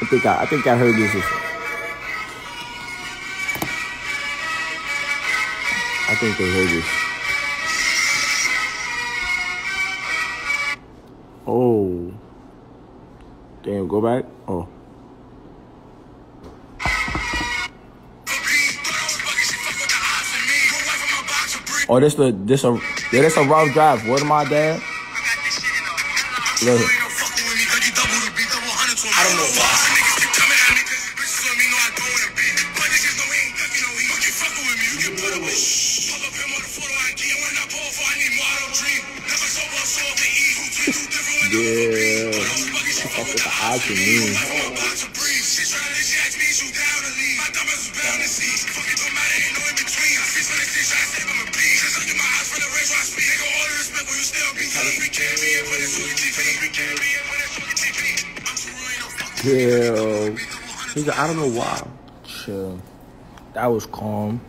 I think I, I think I heard this before. I think they heard this. Oh. Damn, go back. Oh. Oh, this the this a yeah, this a rough drive. What am I dad? Look. I don't know why. Yeah. Fuck with me? You get put up with. Fuck up your mother for one day. I want a pop for any tomorrow dream. Never so boss of the eyes and me. Chill. Like, I don't know why. Chill. That was calm.